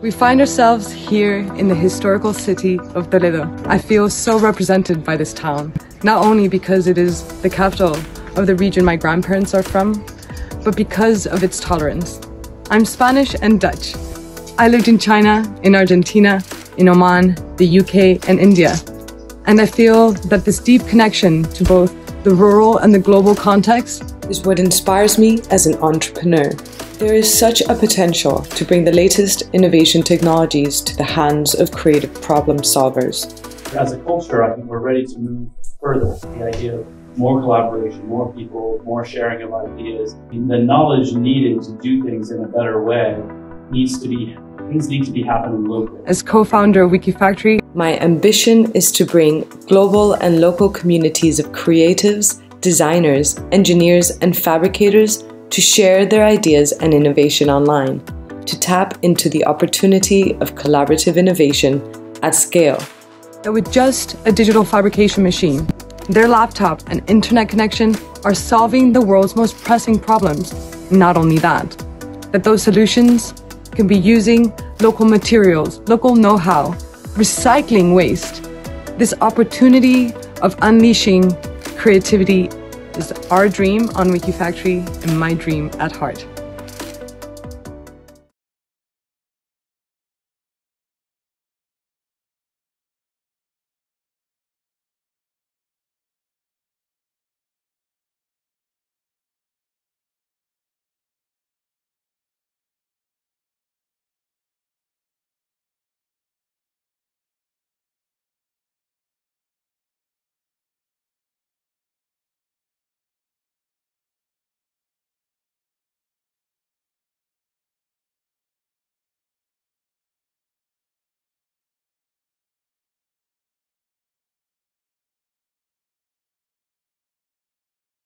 We find ourselves here in the historical city of Toledo. I feel so represented by this town, not only because it is the capital of the region my grandparents are from, but because of its tolerance. I'm Spanish and Dutch. I lived in China, in Argentina, in Oman, the UK, and India. And I feel that this deep connection to both the rural and the global context is what inspires me as an entrepreneur. There is such a potential to bring the latest innovation technologies to the hands of creative problem solvers. As a culture, I think we're ready to move further. The idea of more collaboration, more people, more sharing of ideas. The knowledge needed to do things in a better way needs to be things need to be happening locally. As co-founder of Wikifactory, my ambition is to bring global and local communities of creatives, designers, engineers, and fabricators to share their ideas and innovation online, to tap into the opportunity of collaborative innovation at scale. That with just a digital fabrication machine, their laptop and internet connection are solving the world's most pressing problems. Not only that, that those solutions can be using local materials, local know-how, recycling waste. This opportunity of unleashing creativity is our dream on Wikifactory and my dream at heart.